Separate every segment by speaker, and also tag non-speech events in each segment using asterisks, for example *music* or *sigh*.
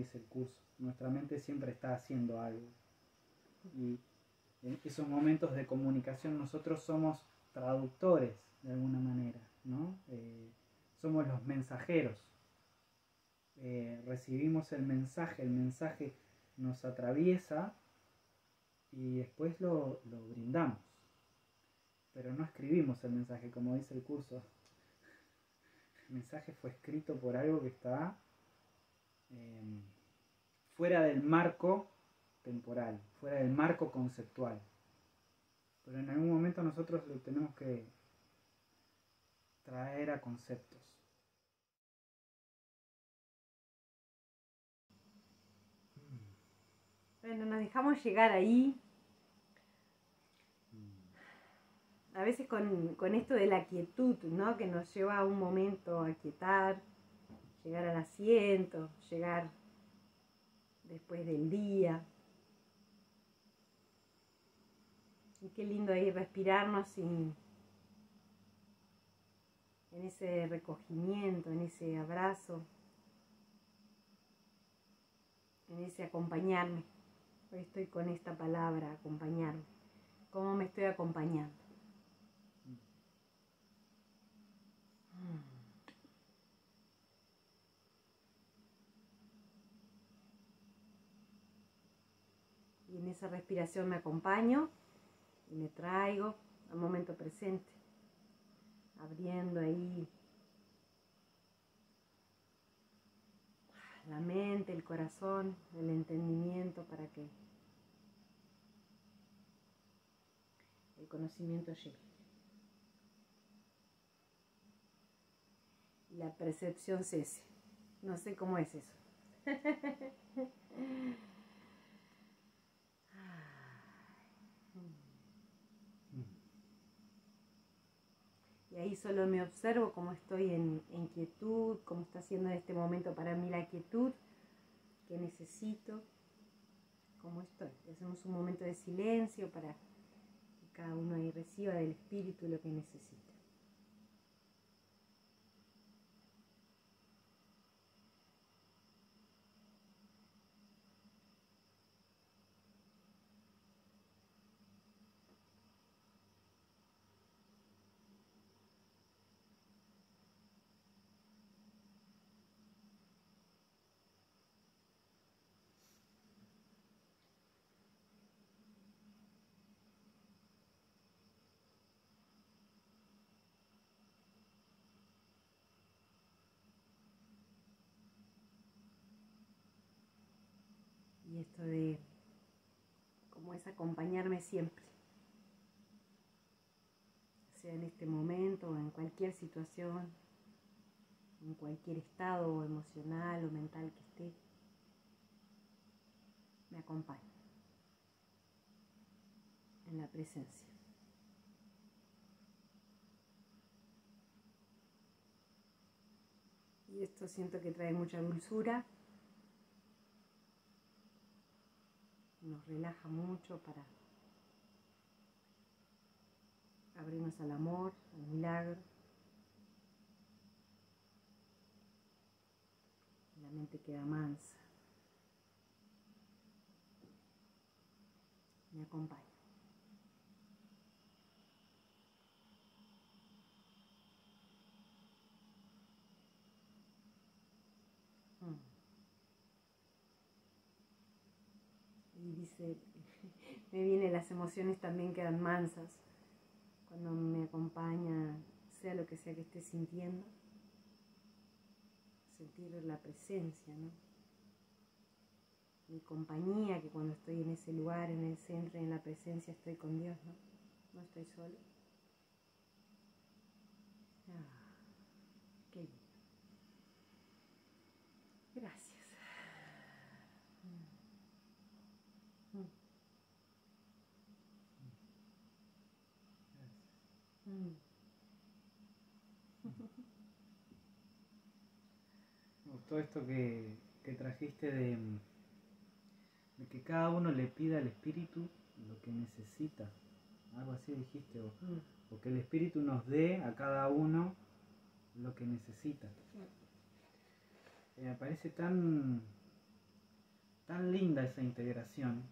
Speaker 1: dice el curso. Nuestra mente siempre está haciendo algo. Y en esos momentos de comunicación nosotros somos traductores de alguna manera, ¿no? Eh, somos los mensajeros. Eh, recibimos el mensaje, el mensaje nos atraviesa y después lo, brindamos. Pero no escribimos el mensaje, como dice el curso. El mensaje fue escrito por algo que está em, fuera del marco temporal, fuera del marco conceptual. Pero en algún momento nosotros lo tenemos que traer a conceptos.
Speaker 2: Bueno, nos dejamos llegar ahí. A veces con, esto de la quietud, ¿no? Que nos lleva a un momento a quietar, llegar al asiento, llegar después del día. Y qué lindo ahí respirarnos en ese recogimiento, en ese abrazo, en ese acompañarme. Hoy estoy con esta palabra, acompañarme. ¿Cómo me estoy acompañando? Y en esa respiración me acompaño y me traigo al momento presente, abriendo ahí la mente, el corazón, el entendimiento para que el conocimiento llegue. La percepción cese. No sé cómo es eso. *laughs* Y ahí solo me observo cómo estoy en, quietud, cómo está siendo en este momento para mí la quietud, qué necesito, cómo estoy. hacemos un momento de silencio para que cada uno ahí reciba del espíritu lo que necesita. esto de cómo es acompañarme siempre, sea en este momento o en cualquier situación, en cualquier estado emocional o mental que esté, me acompaña en la presencia. Y esto siento que trae mucha dulzura nos relaja mucho para abrirnos al amor, al milagro. La mente queda mansa. Me acompaña. *laughs* me vienen las emociones también quedan mansas cuando me acompaña, sea lo que sea que esté sintiendo, sentir la presencia. Mi compañía, que cuando estoy en ese lugar, en el centro, en la presencia, estoy con Dios, ¿no? No estoy solo. Ah, qué lindo. Gracias. *laughs*
Speaker 1: Todo esto que, trajiste de, que cada uno le pida al espíritu lo que necesita. Algo así dijiste. O, mm. que el espíritu nos dé a cada uno lo que necesita. me parece tan, linda esa integración,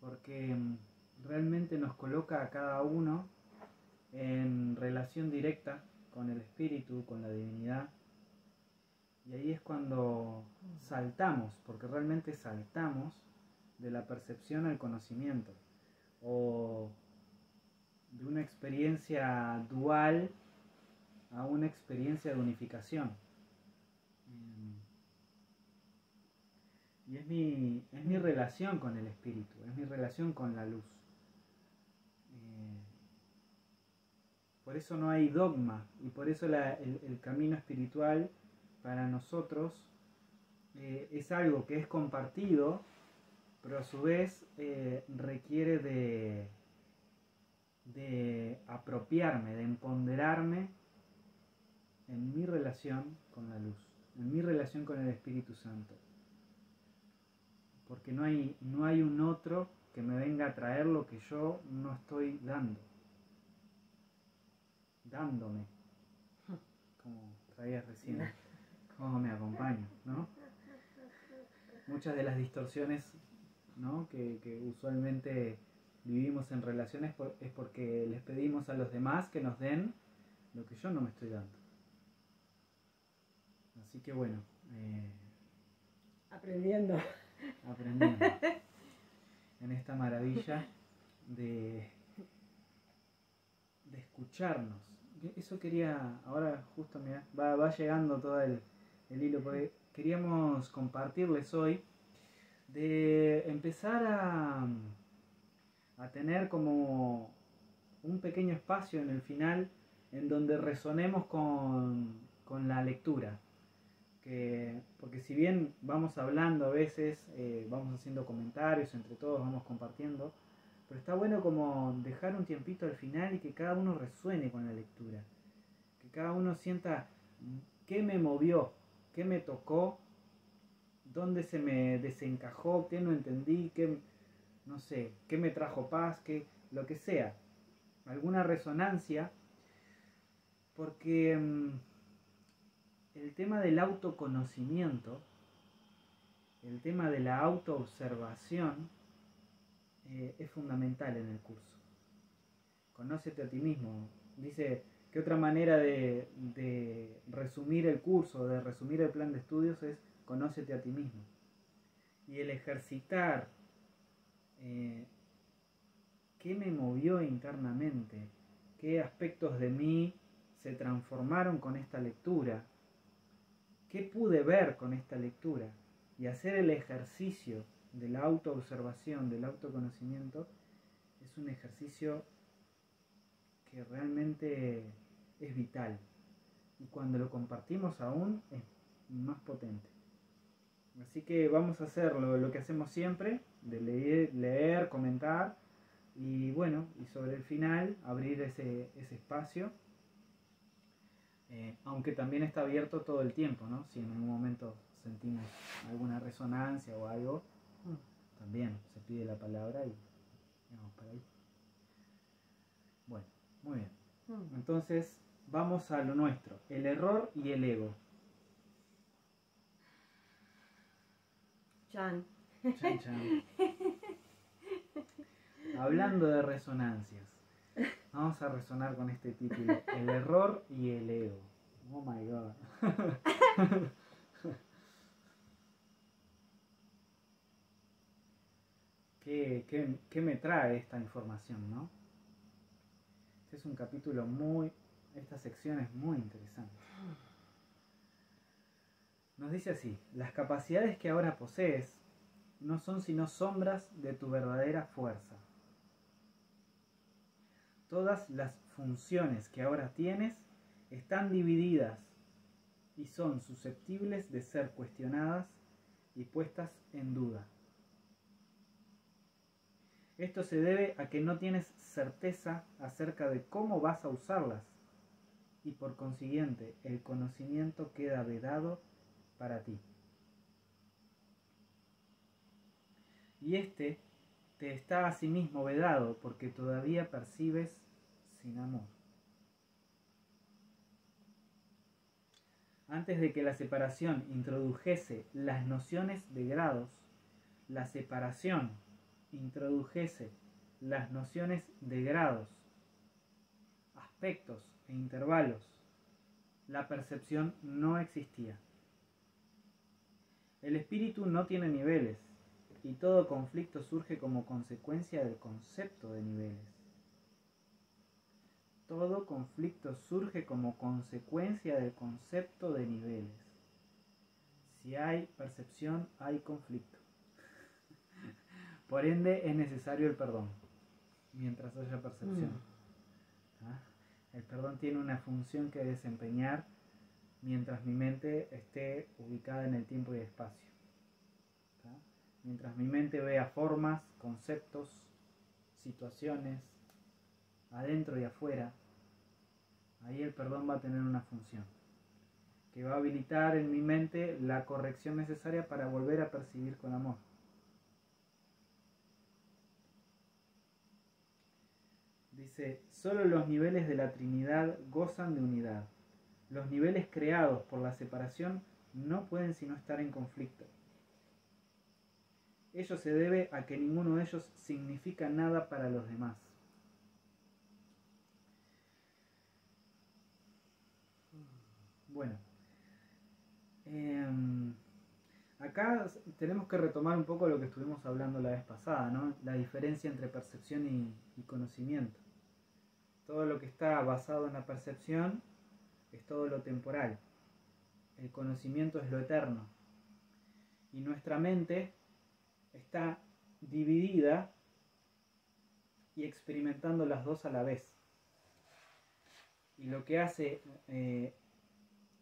Speaker 1: porque mm, realmente nos coloca a cada uno en relación directa con el espíritu, con la divinidad. Y ahí es cuando saltamos, porque realmente saltamos de la percepción al conocimiento, o de una experiencia dual a una experiencia de unificación. Y es mi, es mi relación con el espíritu, es mi relación con la luz. Eh, por eso no hay dogma y por eso el, camino espiritual para nosotros eh, es algo que es compartido, pero a su vez eh, requiere de, de apropiarme, de empoderarme en mi relación con la luz, en mi relación con el Espíritu Santo porque no hay, no hay un otro que me venga a traer lo que yo no estoy dando. Como traía recién. Como me acompaño, ¿no? Muchas de las distorsiones ¿no? que, que usualmente vivimos en relaciones es porque les pedimos a los demás que nos den lo que yo no me estoy dando. Así que bueno. Eh,
Speaker 2: Aprendiendo
Speaker 1: aprendiendo *laughs* en esta maravilla de, de escucharnos. Eso quería, ahora justo mira, va, va llegando todo el, el hilo, porque queríamos compartirles hoy de empezar a, a tener como un pequeño espacio en el final en donde resonemos con, con la lectura. Porque si bien vamos hablando a veces, eh, vamos haciendo comentarios entre todos, vamos compartiendo, pero está bueno como dejar un tiempito al final y que cada uno resuene con la lectura, que cada uno sienta qué me movió, qué me tocó, dónde se me desencajó, qué no entendí, qué, no sé, qué me trajo paz, qué, lo que sea, alguna resonancia, porque... Mm, el tema del autoconocimiento, el tema de la autoobservación, eh, es fundamental en el curso. Conócete a ti mismo. Dice que otra manera de, resumir el curso, de resumir el plan de estudios es conócete a ti mismo. Y el ejercitar eh, qué me movió internamente, qué aspectos de mí se transformaron con esta lectura, ¿Qué pude ver con esta lectura? Y hacer el ejercicio de la autoobservación, del autoconocimiento, es un ejercicio que realmente es vital. Y cuando lo compartimos aún es más potente. Así que vamos a hacer lo, que hacemos siempre, de leer, leer, comentar y bueno, y sobre el final abrir ese, ese espacio eh, aunque también está abierto todo el tiempo, ¿no? Si en algún momento sentimos alguna resonancia o algo, también se pide la palabra y vamos para ahí. Bueno, muy bien. Mm. Entonces, vamos a lo nuestro, el error y el ego.
Speaker 2: Chan.
Speaker 1: Chan, chan. *laughs* Hablando de resonancias. Vamos a resonar con este título, el error y el ego. Oh my god. *laughs* ¿Qué, me trae esta información, no? Este es un capítulo muy, esta sección es muy interesante. Nos dice así, las capacidades que ahora posees no son sino sombras de tu verdadera fuerza. Todas las funciones que ahora tienes están divididas y son susceptibles de ser cuestionadas y puestas en duda. Esto se debe a que no tienes certeza acerca de cómo vas a usarlas y por consiguiente el conocimiento queda vedado para ti. Y este te está asimismo vedado porque todavía percibes sin amor. Antes de que la separación introdujese las nociones de grados la separación introdujese las nociones de grados, aspectos e intervalos, la percepción no existía. El espíritu no tiene niveles y todo conflicto surge como consecuencia del concepto de niveles. Todo conflicto surge como consecuencia del concepto de niveles. Si hay percepción, hay conflicto. Por ende, es necesario el perdón, mientras haya percepción.
Speaker 2: Mm.
Speaker 1: ¿Ah? El perdón tiene una función que desempeñar mientras mi mente esté ubicada en el tiempo y espacio. Mientras mi mente vea formas, conceptos, situaciones, adentro y afuera, ahí el perdón va a tener una función que va a habilitar en mi mente la corrección necesaria para volver a percibir con amor. Dice, solo los niveles de la Trinidad gozan de unidad. Los niveles creados por la separación no pueden sino estar en conflicto. Ello se debe a que ninguno de ellos significa nada para los demás. Bueno, em, acá tenemos que retomar un poco lo que estuvimos hablando la vez pasada, ¿no? La diferencia entre percepción y, y conocimiento. Todo lo que está basado en la percepción es todo lo temporal. El conocimiento es lo eterno. Y nuestra mente está dividida y experimentando las dos a la vez. Y lo que hace eh,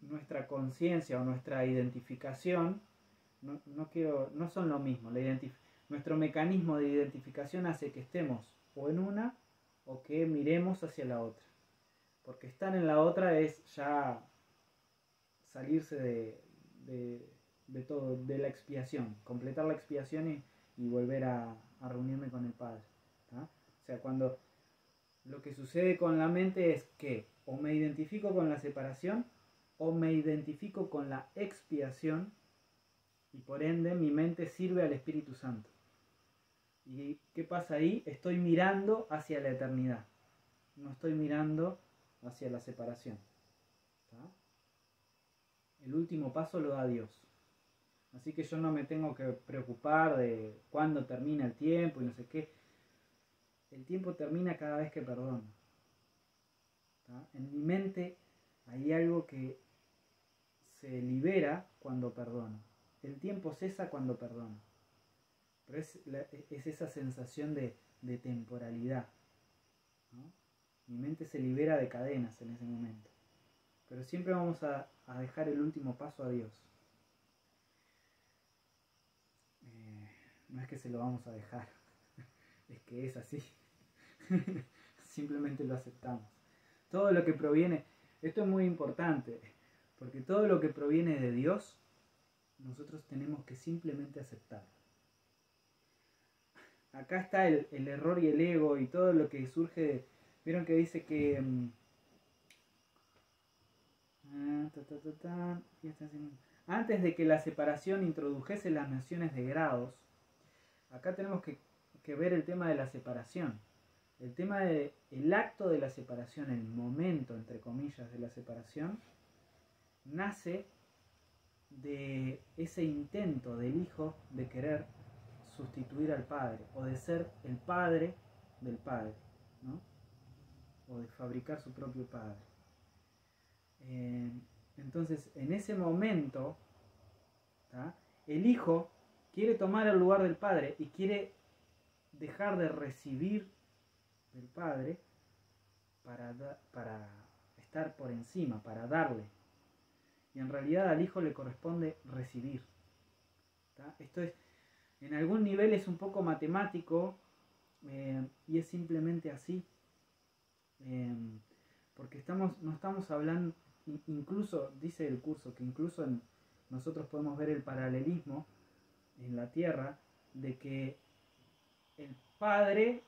Speaker 1: nuestra conciencia o nuestra identificación, no, no, quiero, no son lo mismo. La nuestro mecanismo de identificación hace que estemos o en una o que miremos hacia la otra. Porque estar en la otra es ya salirse de, de, todo, de la expiación, completar la expiación y, volver a, reunirme con el Padre. O sea, cuando lo que sucede con la mente es que o me identifico con la separación o me identifico con la expiación y por ende mi mente sirve al Espíritu Santo. ¿Y qué pasa ahí? Estoy mirando hacia la eternidad, no estoy mirando hacia la separación. El último paso lo da Dios. Así que yo no me tengo que preocupar de cuándo termina el tiempo y no sé qué. El tiempo termina cada vez que perdono. En mi mente hay algo que se libera cuando perdono. El tiempo cesa cuando perdono. Es, esa sensación de, temporalidad. Mi mente se libera de cadenas en ese momento. Pero siempre vamos a, a dejar el último paso a Dios. Eh, no es que se lo vamos a dejar, *laughs* es que es así. *laughs* Simplemente lo aceptamos. Todo lo que proviene, esto es muy importante, porque todo lo que proviene de Dios, nosotros tenemos que simplemente aceptarlo. Acá está el, el error y el ego y todo lo que surge de, Vieron que dice que. Ta, ta, antes de que la separación introdujese las naciones de grados, acá tenemos que, que ver el tema de la separación. El tema del el acto de la separación, el momento, entre comillas, de la separación, nace de ese intento del hijo de querer sustituir al padre o de ser el padre del padre. ¿no? o de fabricar su propio padre. Eh, entonces, en ese momento, el hijo quiere tomar el lugar del padre y quiere dejar de recibir del padre para, para estar por encima, para darle. Y en realidad al hijo le corresponde recibir. Esto es, en algún nivel es un poco matemático eh, y es simplemente así. Eh, porque estamos, no estamos hablando, incluso dice el curso que incluso nosotros podemos ver el paralelismo en la tierra de que el padre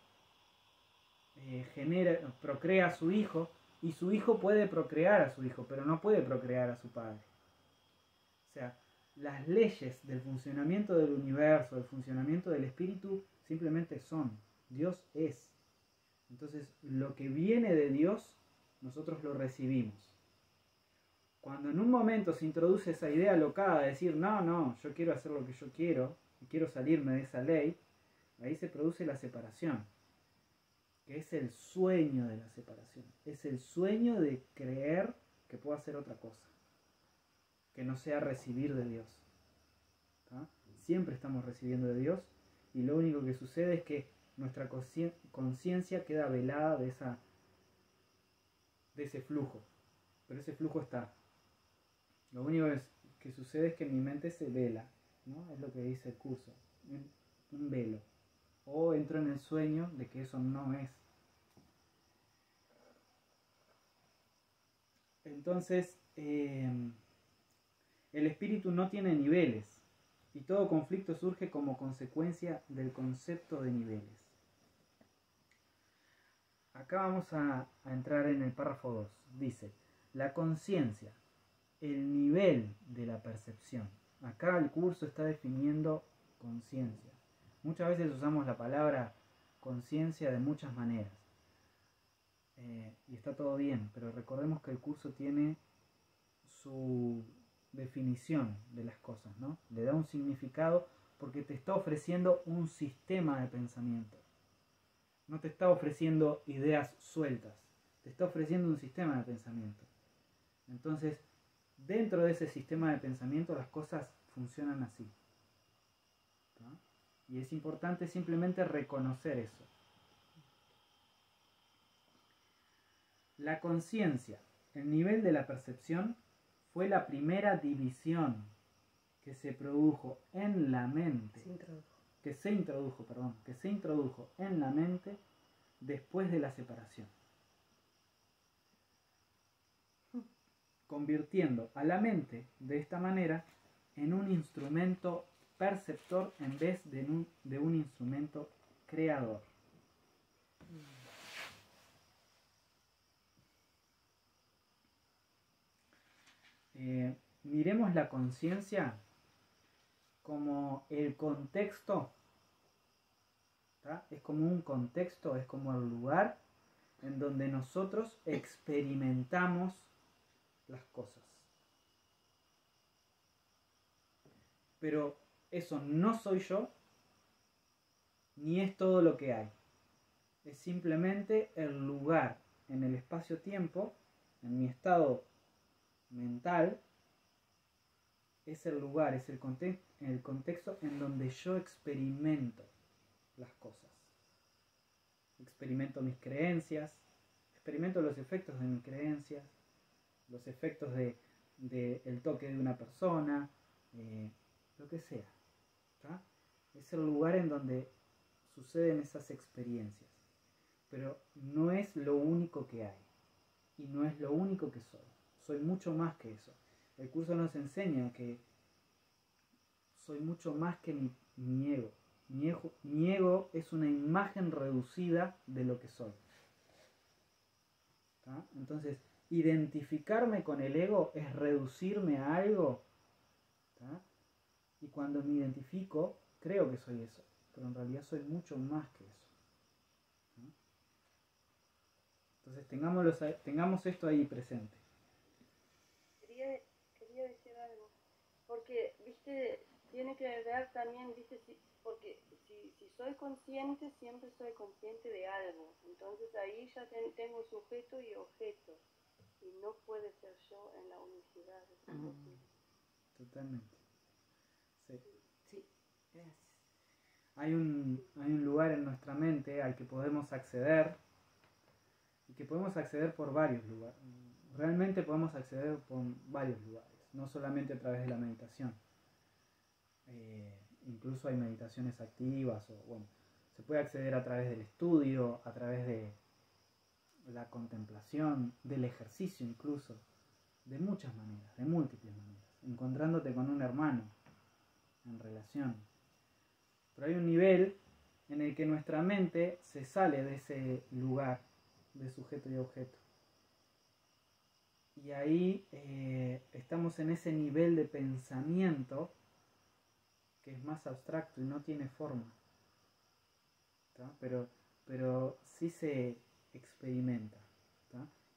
Speaker 1: eh, genera, procrea a su hijo y su hijo puede procrear a su hijo, pero no puede procrear a su padre. O sea, las leyes del funcionamiento del universo, del funcionamiento del espíritu, simplemente son. Dios es. Entonces, lo que viene de Dios, nosotros lo recibimos. Cuando en un momento se introduce esa idea locada de decir, no, no, yo quiero hacer lo que yo quiero, y quiero salirme de esa ley, ahí se produce la separación, que es el sueño de la separación, es el sueño de creer que puedo hacer otra cosa, que no sea recibir de Dios. Siempre estamos recibiendo de Dios y lo único que sucede es que nuestra conciencia queda velada de, esa, de ese flujo, pero ese flujo está. Lo único que sucede es que mi mente se vela, ¿no? es lo que dice el curso, un velo, o entro en el sueño de que eso no es. Entonces, em, el espíritu no tiene niveles y todo conflicto surge como consecuencia del concepto de niveles. Acá vamos a, entrar en el párrafo 2. Dice, la conciencia, el nivel de la percepción. Acá el curso está definiendo conciencia. Muchas veces usamos la palabra conciencia de muchas maneras. Eh, y está todo bien, pero recordemos que el curso tiene su definición de las cosas, ¿no? Le da un significado porque te está ofreciendo un sistema de pensamiento. No te está ofreciendo ideas sueltas, te está ofreciendo un sistema de pensamiento. Entonces, dentro de ese sistema de pensamiento las cosas funcionan así. Y es importante simplemente reconocer eso. La conciencia, el nivel de la percepción, fue la primera división que se produjo en la mente. Que se introdujo, perdón, que se introdujo en la mente después de la separación. Convirtiendo a la mente de esta manera en un instrumento perceptor en vez de un, de un instrumento creador. Eh, miremos la conciencia como el contexto, es como un contexto, es como el lugar en donde nosotros experimentamos las cosas. Pero eso no soy yo, ni es todo lo que hay. Es simplemente el lugar en el espacio-tiempo, en mi estado mental, es el lugar, es el, el contexto en donde yo experimento las cosas. Experimento mis creencias, experimento los efectos de mis creencias, los efectos de, el toque de una persona, eh, lo que sea. Es el lugar en donde suceden esas experiencias. Pero no es lo único que hay. Y no es lo único que soy. Soy mucho más que eso. El curso nos enseña que soy mucho más que mi, ego. Mi, ego. es una imagen reducida de lo que soy. Entonces, identificarme con el ego es reducirme a algo. Y cuando me identifico, creo que soy eso, pero en realidad soy mucho más que eso. Entonces tengamos esto ahí presente.
Speaker 3: Quería, quería, decir algo, porque, viste, tiene que ver también, viste, si, porque si, si, soy consciente, siempre soy consciente de algo. Entonces ahí ya tengo sujeto y objeto. Y no puede ser yo en la unicidad.
Speaker 1: Totalmente. Sí. gracias. Hay un, hay un lugar en nuestra mente al que podemos acceder y que podemos acceder por varios lugares. Realmente podemos acceder por varios lugares, no solamente a través de la meditación. Eh, incluso hay meditaciones activas o bueno, se puede acceder a través del estudio, a través de la contemplación, del ejercicio incluso, de muchas maneras, de múltiples maneras, encontrándote con un hermano, en relación. Pero hay un nivel en el que nuestra mente se sale de ese lugar de sujeto y objeto. Y ahí eh, estamos en ese nivel de pensamiento que es más abstracto y no tiene forma. Pero, pero sí se experimenta.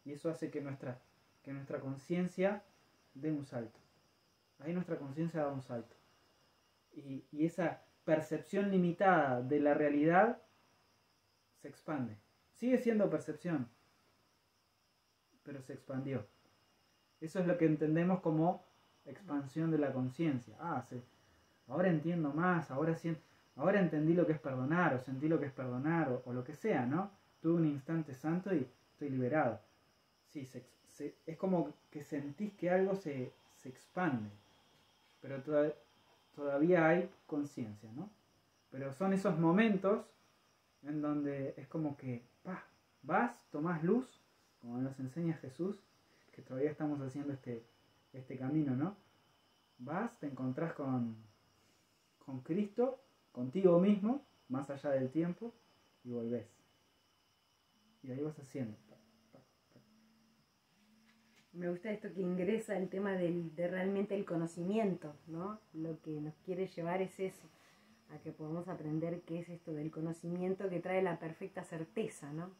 Speaker 1: Y eso hace que nuestra, que nuestra conciencia dé un salto. Ahí nuestra conciencia da un salto. Y, y esa percepción limitada de la realidad se expande. Sigue siendo percepción, pero se expandió. Eso es lo que entendemos como expansión de la conciencia. Ah, sí. ahora entiendo más, ahora, siento, ahora entendí lo que es perdonar, o sentí lo que es perdonar, o, lo que sea, ¿no? Tuve un instante santo y estoy liberado. Sí, es como que sentís que algo se, expande, pero todavía hay conciencia, ¿no? Pero son esos momentos en donde es como que vas, tomás luz, como nos enseña Jesús, que todavía estamos haciendo este, este camino, ¿no? Vas, te encontrás con, con Cristo, contigo mismo, más allá del tiempo, y volvés. Y ahí vas haciendo.
Speaker 2: Me gusta esto que ingresa el tema del, de realmente el conocimiento, ¿no? Lo que nos quiere llevar es eso, a que podamos aprender qué es esto del conocimiento que trae la perfecta certeza, ¿no?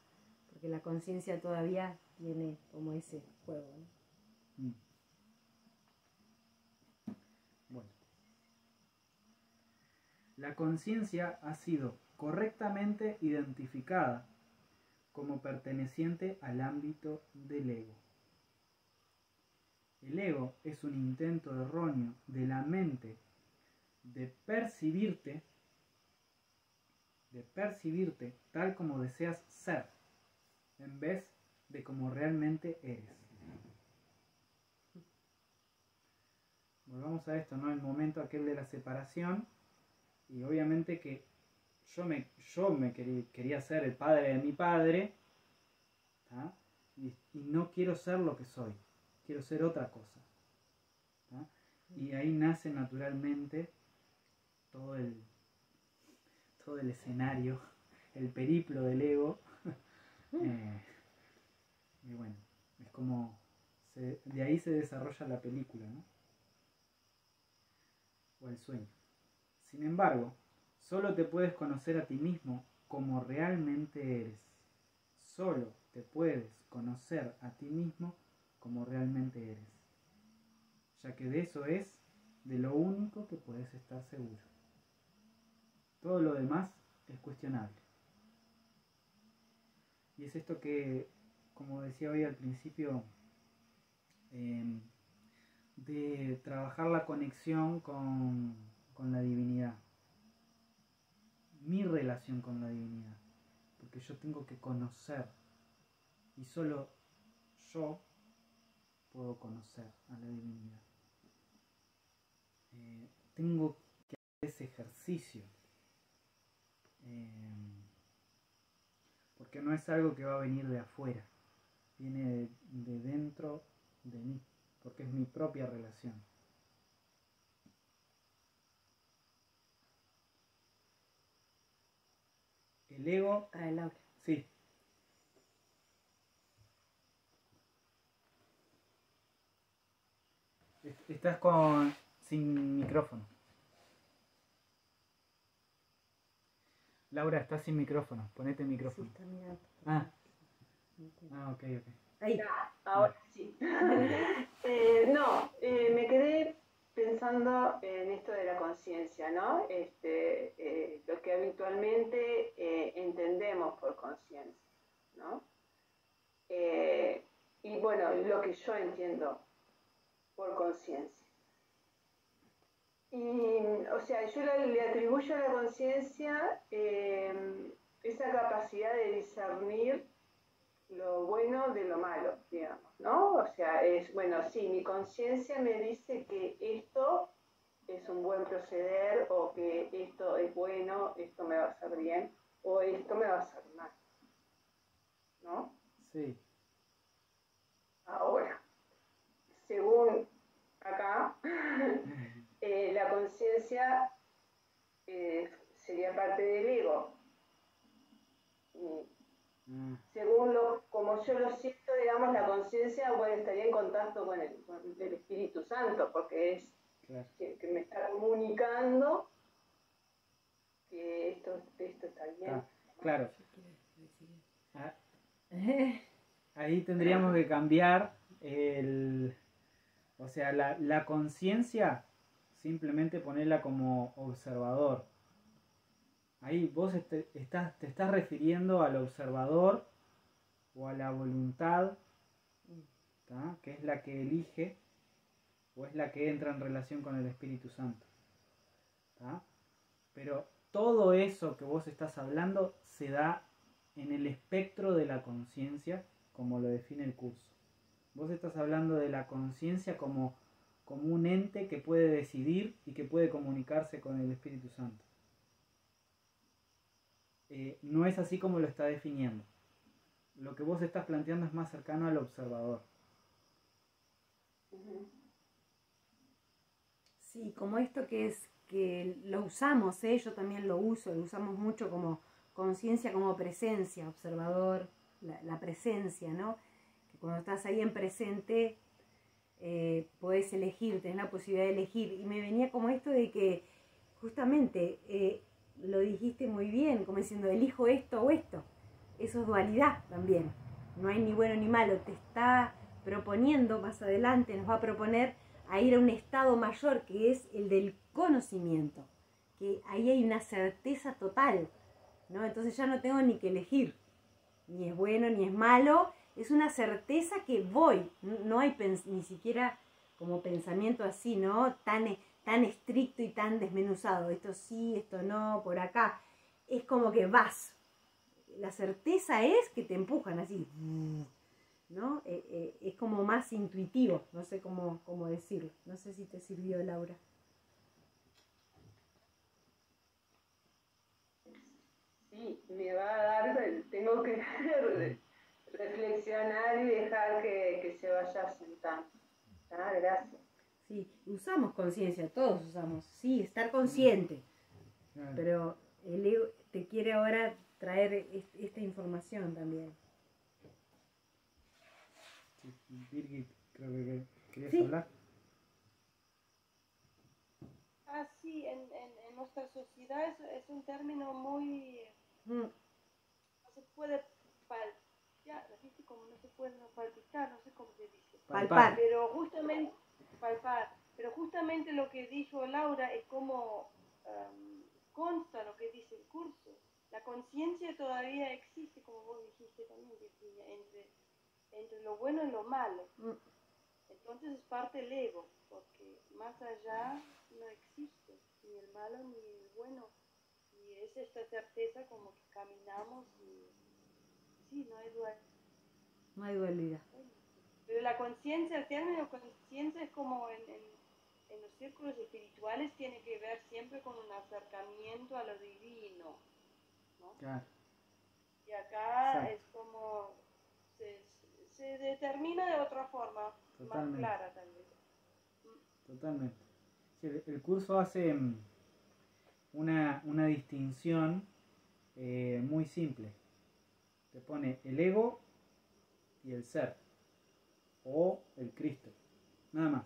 Speaker 2: Porque la conciencia todavía tiene como ese juego. Mm.
Speaker 1: Bueno. La conciencia ha sido correctamente identificada como perteneciente al ámbito del ego. El ego es un intento erróneo de la mente de percibirte, de percibirte tal como deseas ser, en vez de como realmente eres. Volvamos a esto, ¿no? El momento aquel de la separación. Y obviamente que yo me, yo me quería, ser el padre de mi padre. Y, no quiero ser lo que soy. Quiero ser otra cosa. Y ahí nace naturalmente todo el, todo el escenario, el periplo del ego. *laughs* Eh, y bueno, es como, de ahí se desarrolla la película, ¿no? O el sueño. Sin embargo, solo te puedes conocer a ti mismo como realmente eres. Solo te puedes conocer a ti mismo como realmente eres. Ya que de eso es de lo único que puedes estar seguro. Todo lo demás es cuestionable. Y es esto que como decía hoy al principio, em, de trabajar la conexión con, con la divinidad, mi relación con la divinidad, porque yo tengo que conocer y solo yo puedo conocer a la divinidad. Eh, tengo que hacer ese ejercicio. Em, porque no es algo que va a venir de afuera viene de, dentro de mí, porque es mi propia relación. El ego.
Speaker 2: Ah, el
Speaker 1: Sí. Estás con. sin micrófono. Laura, estás sin micrófono. Ponete el micrófono. Ah. Ah, ok, ok.
Speaker 4: Ahí. ahora sí. *laughs* Eh, no, eh, me quedé pensando en esto de la conciencia, ¿no? Este, eh, lo que habitualmente entendemos por conciencia, ¿no? y bueno, lo que yo entiendo por conciencia. Y, o sea, yo le atribuyo a la conciencia esa capacidad de discernir lo bueno de lo malo, digamos, ¿no? O sea, es, bueno, sí, mi conciencia me dice que esto es un buen proceder o que esto es bueno, esto me va a hacer bien o esto me va a hacer mal, ¿no?
Speaker 1: Sí.
Speaker 4: Ahora, según acá, *laughs* eh, la conciencia eh, sería parte del ego. Y
Speaker 1: Ah,
Speaker 3: según lo, como yo lo siento, digamos, la conciencia, bueno, estaría en contacto con el, con el Espíritu Santo, porque es
Speaker 1: claro.
Speaker 3: que, que me está comunicando que esto, esto está bien.
Speaker 1: Ah, claro. Ah, *laughs* ahí tendríamos que cambiar el... O sea, la, la conciencia, simplemente ponerla como observador. Ahí vos este- estás, te estás refiriendo al observador o a la voluntad, que es la que elige o es la que entra en relación con el Espíritu Santo. Pero todo eso que vos estás hablando se da en el espectro de la conciencia, como lo define el curso. Vos estás hablando de la conciencia como, como un ente que puede decidir y que puede comunicarse con el Espíritu Santo. Eh, no es así como lo está definiendo. Lo que vos estás planteando es más cercano al observador.
Speaker 2: Sí, como esto que es que lo usamos, ¿eh? yo también lo uso, lo usamos mucho como conciencia, como presencia, observador, la, la presencia, ¿no? Que cuando estás ahí en presente eh, podés elegir, tenés la posibilidad de elegir. Y me venía como esto de que justamente eh, lo dijiste muy bien, como diciendo, elijo esto o esto. Eso es dualidad también. No hay ni bueno ni malo, te está proponiendo más adelante, nos va a proponer a ir a un estado mayor que es el del conocimiento, que ahí hay una certeza total, ¿no? Entonces ya no tengo ni que elegir, ni es bueno ni es malo, es una certeza que voy, no hay ni siquiera como pensamiento así, ¿no? Tan, tan estricto y tan desmenuzado, esto sí, esto no, por acá, es como que vas, la certeza es que te empujan así, ¿no? Eh, eh, es como más intuitivo, no sé cómo, cómo decirlo. No sé si te sirvió, Laura.
Speaker 3: Sí, me va a dar, tengo que *laughs* reflexionar y dejar que, que se vaya sentando. Ah, gracias.
Speaker 2: Sí, usamos conciencia, todos usamos, sí, estar consciente,
Speaker 1: Claro.
Speaker 2: pero el ego te quiere ahora traer es- esta información también.
Speaker 1: Sí, Birgit, creo que que querías
Speaker 2: Sí.
Speaker 1: hablar.
Speaker 3: Ah, sí, en, en, en nuestra sociedad es, es un término muy...
Speaker 2: Mm,
Speaker 3: No se puede palpar. Como no se puede no palpitar, no sé cómo se dice.
Speaker 2: Palpar.
Speaker 3: Pero justamente, palpar, pero justamente lo que dijo Laura es como em, consta lo que dice el curso. La conciencia todavía existe, como vos dijiste también, Virginia, entre, entre lo bueno y lo malo.
Speaker 2: mm,
Speaker 3: Entonces es parte del ego, porque más allá no existe ni el malo ni el bueno. Y es esta certeza como que caminamos y sí, no hay duda.
Speaker 2: no hay dualidad.
Speaker 3: Pero la conciencia, el término conciencia es como en, en, en los círculos espirituales tiene que ver siempre con un acercamiento a lo divino. ¿no?
Speaker 1: Claro.
Speaker 3: Y acá
Speaker 1: Exacto.
Speaker 3: es como se, se determina de otra forma,
Speaker 1: Totalmente.
Speaker 3: más clara tal vez.
Speaker 1: Totalmente. Sí, el, el curso hace mm, una, una distinción eh, muy simple. Te pone el ego y el ser. O el Cristo. Nada más.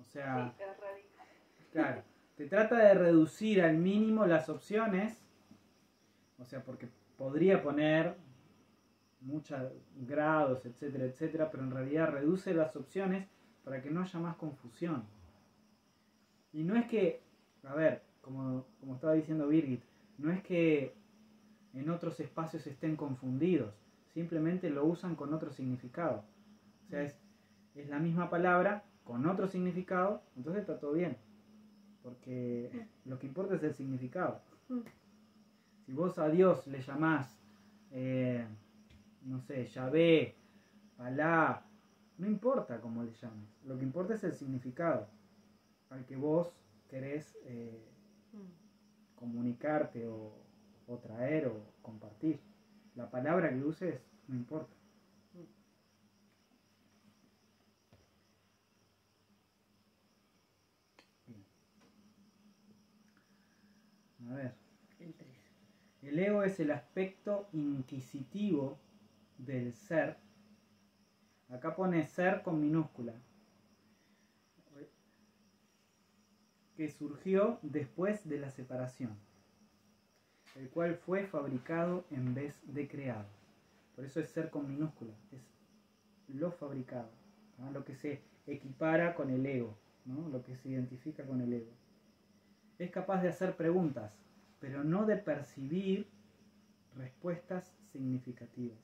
Speaker 1: O sea,
Speaker 3: Sí,
Speaker 1: claro. Te trata de reducir al mínimo las opciones. O sea, porque podría poner muchos grados, etcétera, etcétera, pero en realidad reduce las opciones para que no haya más confusión. Y no es que, a ver, como, como estaba diciendo Birgit, no es que en otros espacios estén confundidos, simplemente lo usan con otro significado. O sea, es, es la misma palabra con otro significado, entonces está todo bien. Porque lo que importa es el significado.
Speaker 2: Mm.
Speaker 1: Si vos a Dios le llamás, eh, no sé, Yahvé, Alá, no importa cómo le llames, lo que importa es el significado al que vos querés eh,
Speaker 2: Mm.
Speaker 1: comunicarte o, o traer o compartir. La palabra que uses no importa. A ver.
Speaker 2: El tres.
Speaker 1: El ego es el aspecto inquisitivo del ser. Acá pone ser con minúscula. Que surgió después de la separación. El cual fue fabricado en vez de creado. Por eso es ser con minúscula. Es lo fabricado. Lo que se equipara con el ego. Lo que se identifica con el ego. Es capaz de hacer preguntas pero no de percibir respuestas significativas,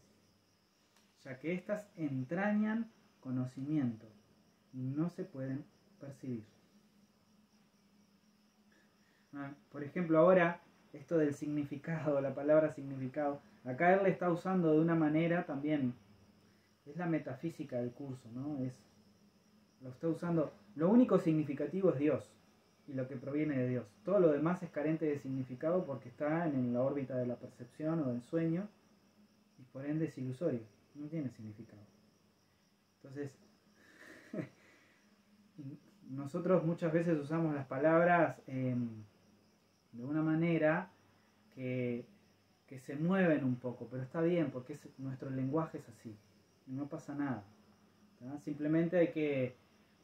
Speaker 1: ya que éstas entrañan conocimiento y no se pueden percibir. Ah, por ejemplo, ahora esto del significado, la palabra significado, acá él le está usando de una manera también, es la metafísica del curso, ¿no? Es, lo está usando, lo único significativo es Dios y lo que proviene de Dios. Todo lo demás es carente de significado porque está en la órbita de la percepción o del sueño y por ende es ilusorio, no tiene significado. Entonces, *laughs* nosotros muchas veces usamos las palabras em, de una manera que, se mueven un poco, pero está bien porque nuestro lenguaje es así, no pasa nada. Simplemente hay que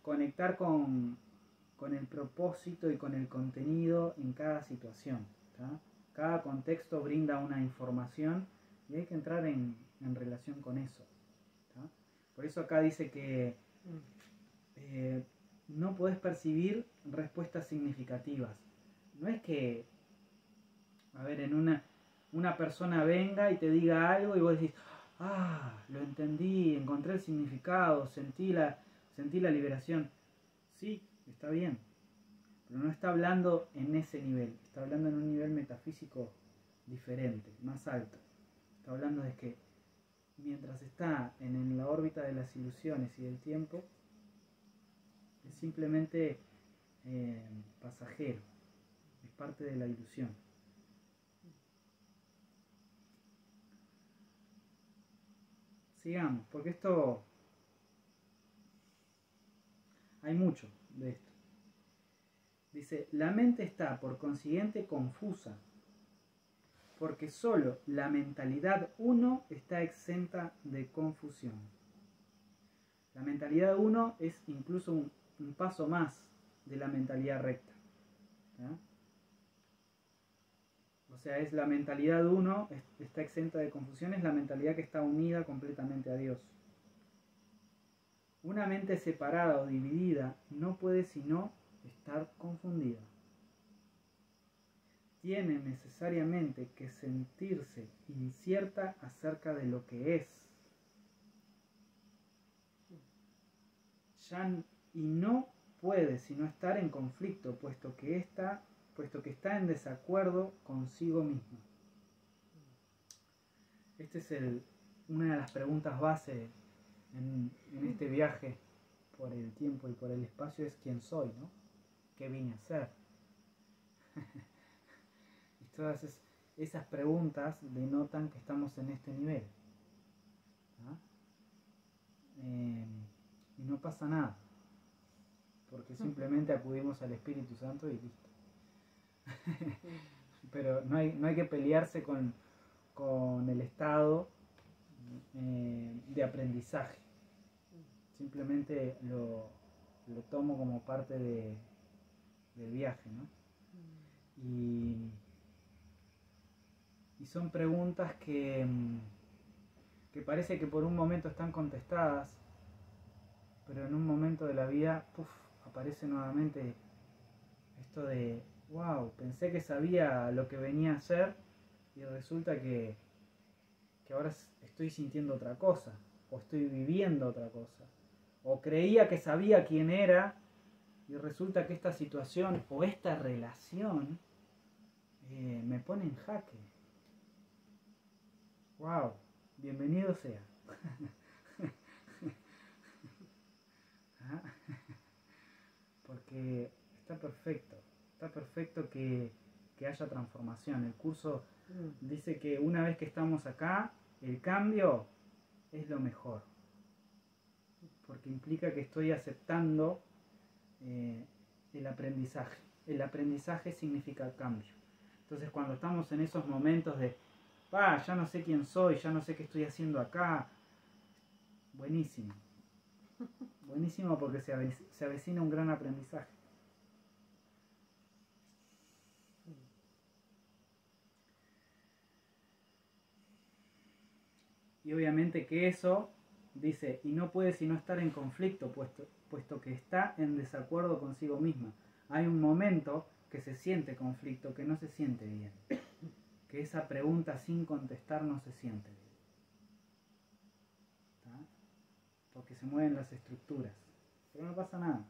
Speaker 1: conectar con, con el propósito y con el contenido en cada situación. Cada contexto brinda una información y hay que entrar en, relación con eso. Por eso acá dice que eh, no podés percibir respuestas significativas. No es que, a ver, en una, una persona venga y te diga algo y vos decís, ah, lo entendí, encontré el significado, sentí la, sentí la liberación. Sí, está bien, pero no está hablando en ese nivel, está hablando en un nivel metafísico diferente, más alto. Está hablando de que mientras está en la órbita de las ilusiones y del tiempo, es simplemente eh, pasajero, parte de la ilusión. Sigamos, porque esto hay mucho de esto. Dice, la mente está por consiguiente confusa, porque solo la mentalidad uno está exenta de confusión. La mentalidad uno es incluso un, paso más de la mentalidad recta. O sea, es la mentalidad uno, está exenta de confusión, es la mentalidad que está unida completamente a Dios. Una mente separada o dividida no puede sino estar confundida. Tiene necesariamente que sentirse incierta acerca de lo que es. y no puede sino estar en conflicto, puesto que está, puesto que está en desacuerdo consigo mismo. Esta es el, una de las preguntas base en, este viaje por el tiempo y por el espacio es quién soy, ¿no? ¿Qué vine a hacer? *laughs* y todas esas preguntas denotan que estamos en este nivel. Eh, y no pasa nada, porque simplemente acudimos al Espíritu Santo y listo. *laughs* Pero no hay, no hay que pelearse con, con el estado eh, de aprendizaje simplemente lo, tomo como parte de, del viaje, ¿no? Y, son preguntas que, mm, que parece que por un momento están contestadas, pero en un momento de la vida aparece nuevamente esto de, wow, pensé que sabía lo que venía a hacer y resulta que, que ahora estoy sintiendo otra cosa o estoy viviendo otra cosa o creía que sabía quién era y resulta que esta situación o esta relación eh, me pone en jaque. ¡Wow! Bienvenido sea. *laughs* Ah, *laughs* porque está perfecto, está perfecto que, que haya transformación. El curso mm. dice que una vez que estamos acá, el cambio es lo mejor porque implica que estoy aceptando eh, el aprendizaje. El aprendizaje significa cambio. Entonces cuando estamos en esos momentos de, ya no sé quién soy, ya no sé qué estoy haciendo acá, buenísimo. *laughs* Buenísimo porque se avecina un gran aprendizaje. Y obviamente que eso dice, y no puede sino estar en conflicto, puesto, puesto que está en desacuerdo consigo misma. Hay un momento que se siente conflicto, que no se siente bien. Que esa pregunta sin contestar no se siente bien. Porque se mueven las estructuras. Pero no pasa nada.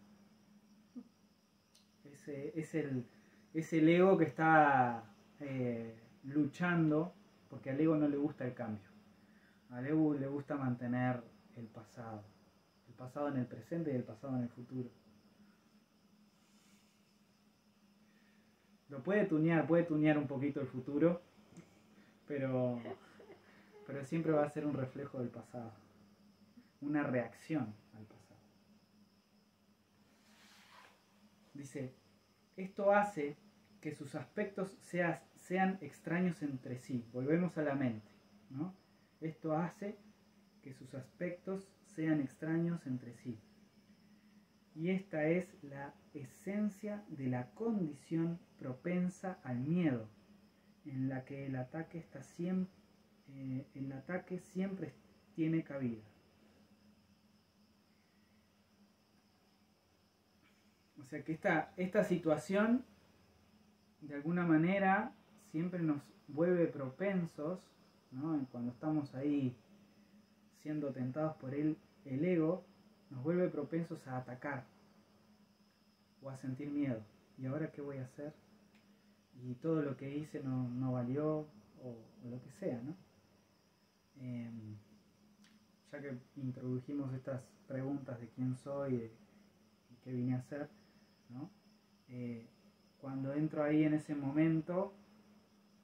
Speaker 1: Ese, es, el, es el ego que está eh, luchando, porque al ego no le gusta el cambio. Al ego le gusta mantener el pasado. El pasado en el presente y el pasado en el futuro. Lo puede tunear, puede tunear un poquito el futuro, pero, pero siempre va a ser un reflejo del pasado. Una reacción al pasado. Dice, esto hace que sus aspectos sea- sean extraños entre sí. Volvemos a la mente, ¿no? Esto hace que sus aspectos sean extraños entre sí. Y esta es la esencia de la condición propensa al miedo, en la que el ataque está siempre, el ataque siempre tiene cabida. O sea que esta, esta situación, de alguna manera, siempre nos vuelve propensos, cuando estamos ahí siendo tentados por el, el ego, nos vuelve propensos a atacar o a sentir miedo. ¿Y ahora qué voy a hacer? Y todo lo que hice no, no valió o, lo que sea, ¿no? Eh, ya que introdujimos estas preguntas de quién soy y qué vine a hacer, ¿no? Eh, cuando entro ahí en ese momento,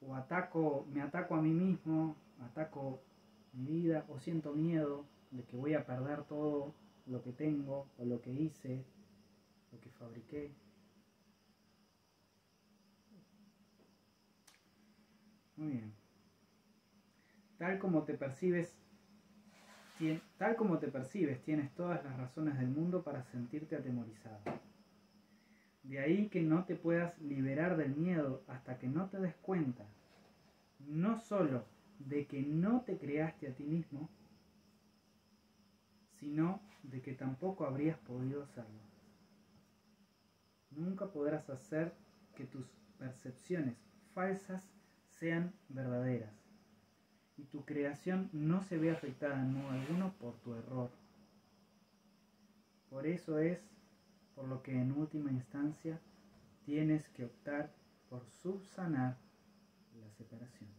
Speaker 1: o ataco, me ataco a mí mismo, ataco mi vida, o siento miedo de que voy a perder todo lo que tengo, o lo que hice, lo que fabriqué. Muy bien. Tal como te percibes, tal como te percibes, tienes todas las razones del mundo para sentirte atemorizado. De ahí que no te puedas liberar del miedo hasta que no te des cuenta, no solo de que no te creaste a ti mismo, sino de que tampoco habrías podido hacerlo. Nunca podrás hacer que tus percepciones falsas sean verdaderas y tu creación no se ve afectada en modo alguno por tu error. Por eso es por lo que en última instancia tienes que optar por subsanar la separación.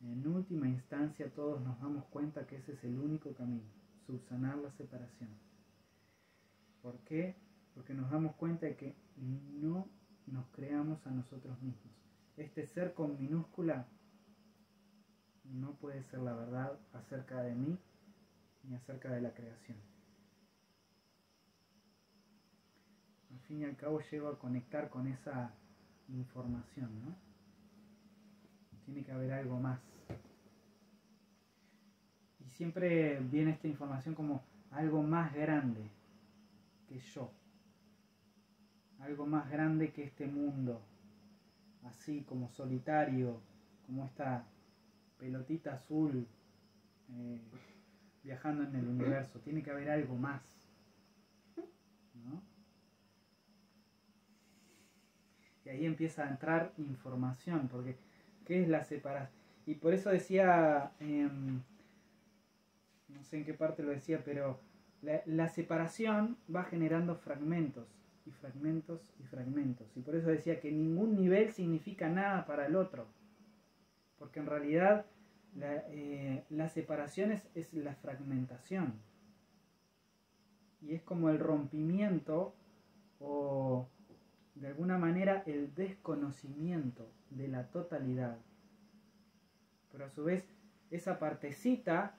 Speaker 1: En última instancia todos nos damos cuenta que ese es el único camino, subsanar la separación. ¿Por qué? Porque nos damos cuenta de que no nos creamos a nosotros mismos. Este ser con minúscula no puede ser la verdad acerca de mí ni acerca de la creación. Fin y al cabo llego a conectar con esa información, ¿no? Tiene que haber algo más. Y siempre viene esta información como algo más grande que yo. Algo más grande que este mundo. Así como solitario, como esta pelotita azul eh, viajando en el universo. Tiene que haber algo más. ¿no? Y ahí empieza a entrar información, porque ¿qué es la separación? Y por eso decía, em, no sé en qué parte lo decía, pero la, separación va generando fragmentos, y fragmentos, y fragmentos. Y por eso decía que ningún nivel significa nada para el otro. Porque en realidad la, eh, la separación es, es la fragmentación. Y es como el rompimiento o de alguna manera el desconocimiento de la totalidad. Pero a su vez esa partecita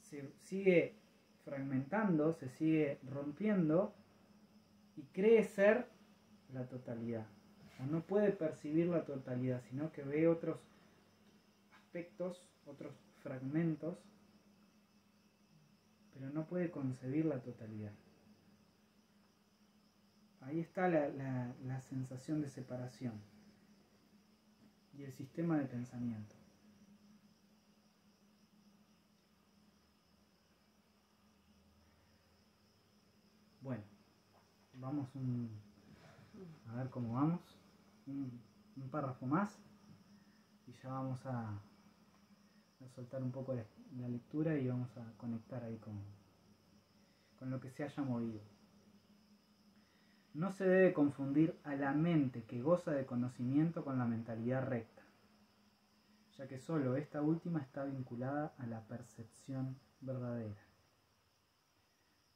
Speaker 1: se sigue fragmentando, se sigue rompiendo y cree ser la totalidad. o no puede percibir la totalidad, sino que ve otros aspectos, otros fragmentos, pero no puede concebir la totalidad. Ahí está la, sensación de separación y el sistema de pensamiento. Bueno, vamos a ver cómo vamos. Un, párrafo más y ya vamos a, soltar un poco la, la, lectura y vamos a conectar ahí con, con lo que se haya movido. No se debe confundir a la mente que goza de conocimiento con la mentalidad recta, ya que sólo esta última está vinculada a la percepción verdadera.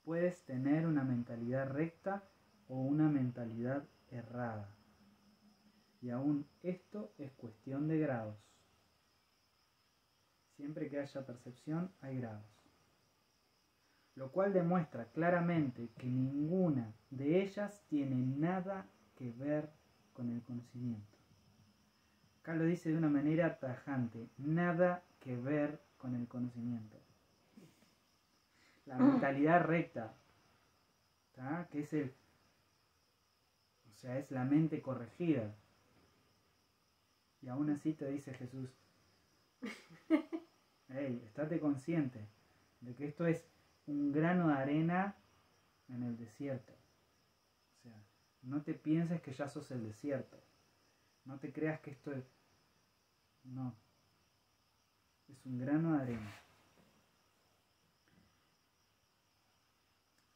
Speaker 1: Puedes tener una mentalidad recta o una mentalidad errada. Y aún esto es cuestión de grados. Siempre que haya percepción hay grados lo cual demuestra claramente que ninguna de ellas tiene nada que ver con el conocimiento. Acá lo dice de una manera tajante, nada que ver con el conocimiento. La mentalidad recta, que es el, o sea, es la mente corregida. Y aún así te dice Jesús, *laughs* hey, estate consciente de que esto es un grano de arena en el desierto. O sea, no te pienses que ya sos el desierto. No te creas que esto es... No. Es un grano de arena.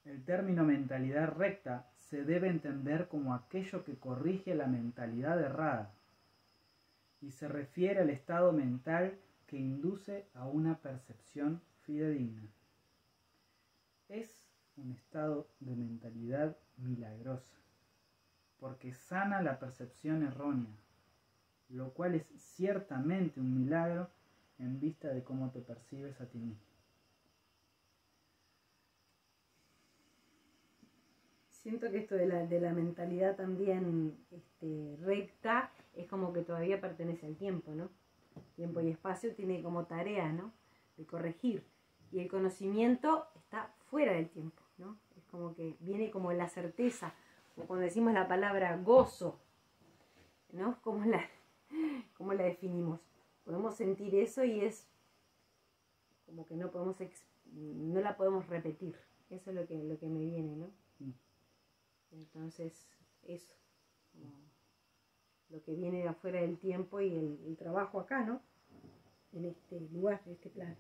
Speaker 1: El término mentalidad recta se debe entender como aquello que corrige la mentalidad errada y se refiere al estado mental que induce a una percepción fidedigna es un estado de mentalidad milagrosa, porque sana la percepción errónea, lo cual es ciertamente un milagro en vista de cómo te percibes a ti mismo.
Speaker 2: Siento que esto de la, de la mentalidad también este, recta es como que todavía pertenece al tiempo, ¿no? Tiempo y espacio tiene como tarea, ¿no? De corregir. Y el conocimiento está fuera del tiempo, ¿no? Es como que viene como la certeza, o cuando decimos la palabra gozo, ¿no? ¿Cómo la, *laughs* cómo la definimos? Podemos sentir eso y es como que no podemos no la podemos repetir. Eso es lo que, lo que me viene, ¿no? Mm. Entonces, eso, lo que viene de afuera del tiempo y el, el trabajo acá, ¿no? En este lugar, en este plan.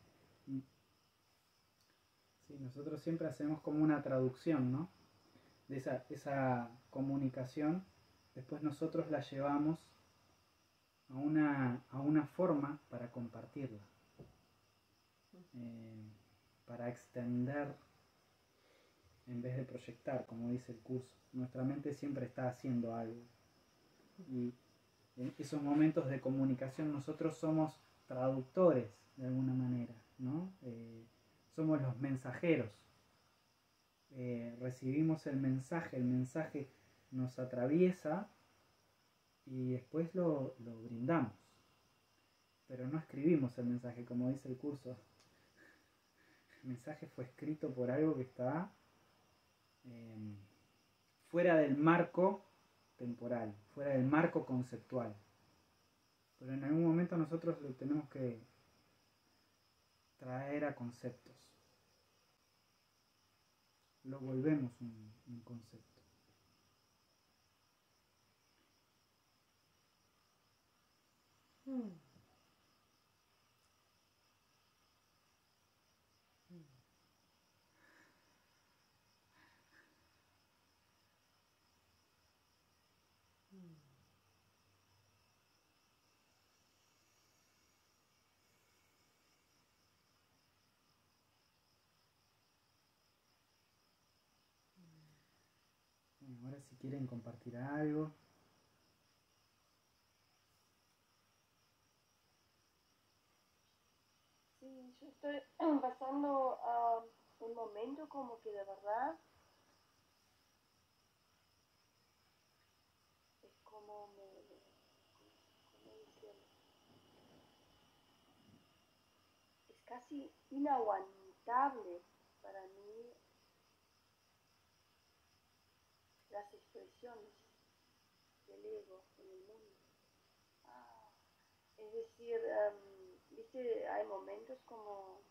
Speaker 1: Nosotros siempre hacemos como una traducción, ¿no? De esa, esa comunicación, después nosotros la llevamos a una, a una forma para compartirla, eh, para extender en vez de proyectar, como dice el curso. Nuestra mente siempre está haciendo algo. Y en esos momentos de comunicación nosotros somos traductores de alguna manera, ¿no? Eh, somos los mensajeros. Eh, recibimos el mensaje, el mensaje nos atraviesa y después lo, brindamos. Pero no escribimos el mensaje, como dice el curso. El mensaje fue escrito por algo que está em, fuera del marco temporal, fuera del marco conceptual. Pero en algún momento nosotros lo tenemos que traer a conceptos lo volvemos un, concepto. Hmm. Ahora si quieren compartir algo.
Speaker 3: Sí, yo estoy *clears throat* pasando a un momento como que de verdad es como me cielo. Es casi inaguantable para mí las expresiones del ego en el mundo. Es decir, em, viste, hay momentos como,